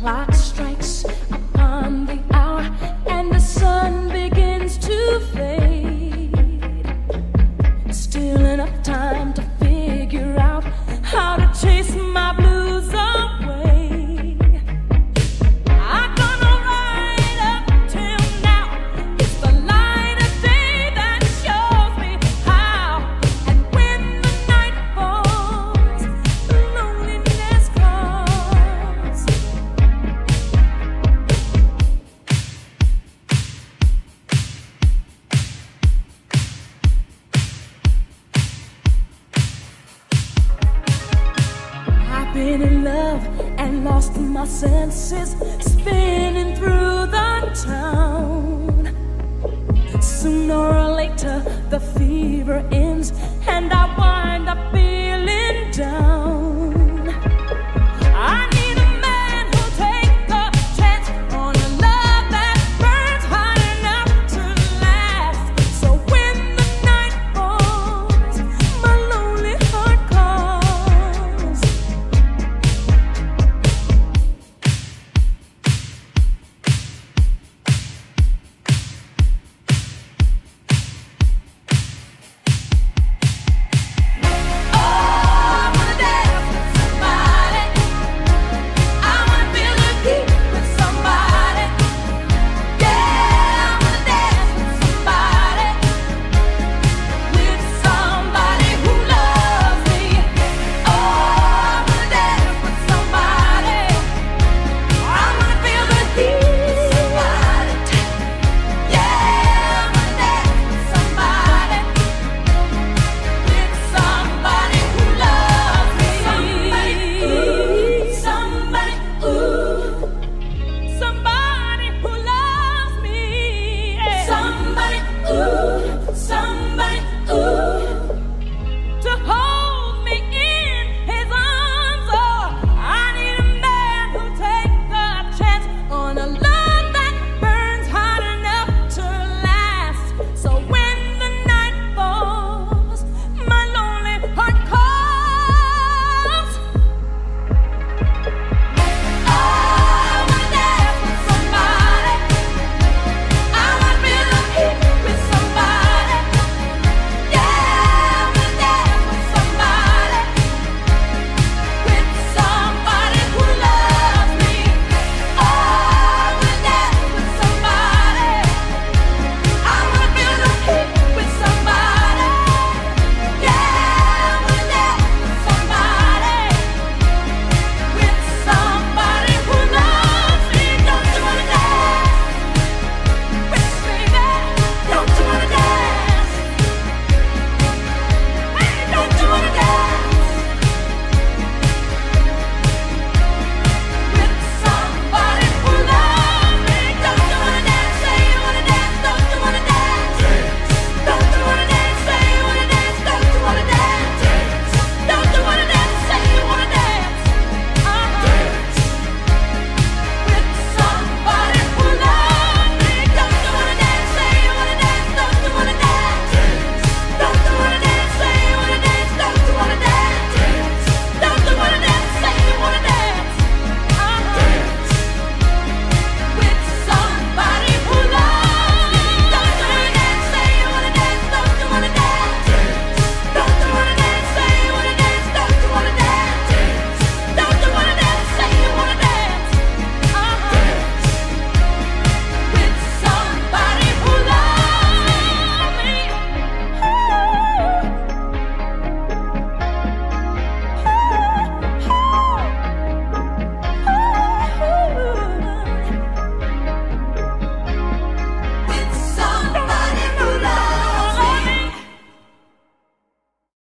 clocks been in love and lost my senses, spinning through the town. Sooner or later, the fever ends